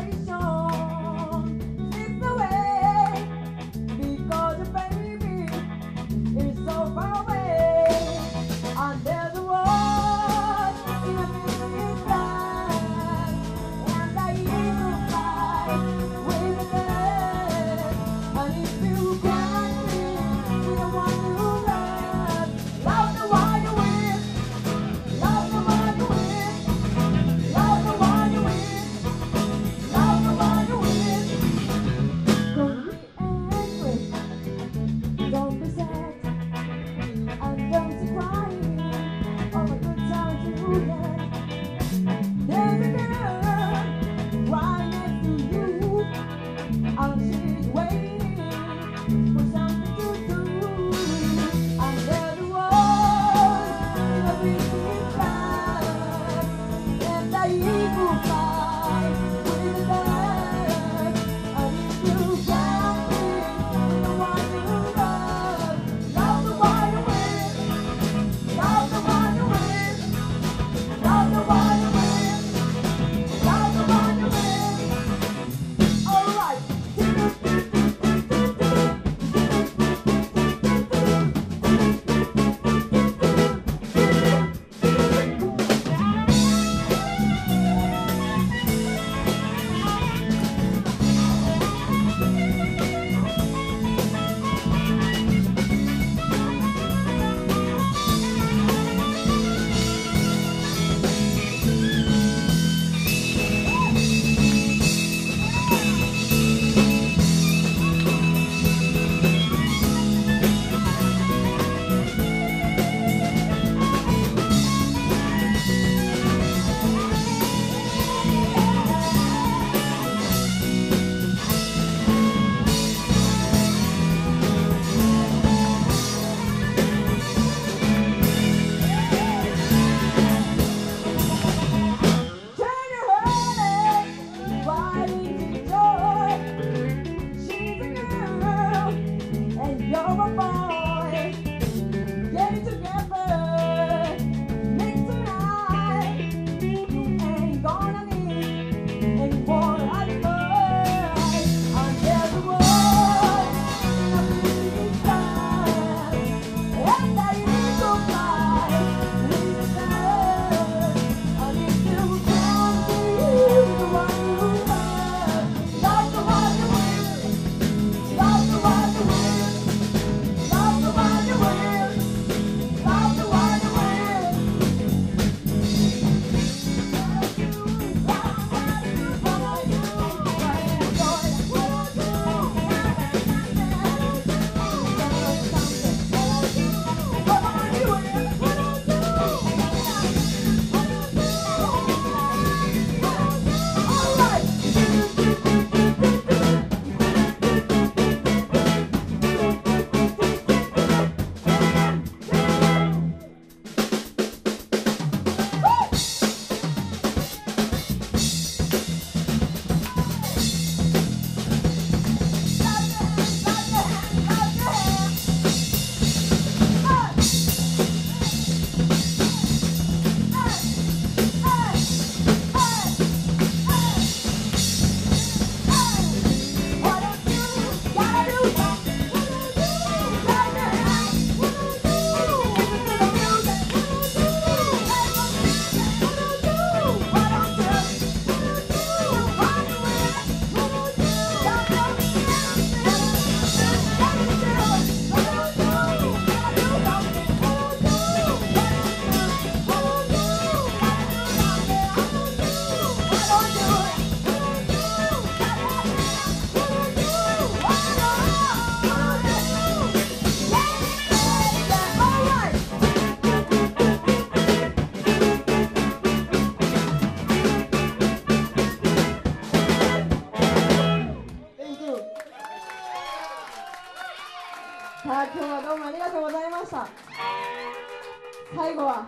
apareceu どうもありがとうございました。最後は